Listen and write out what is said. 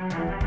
Mm-hmm.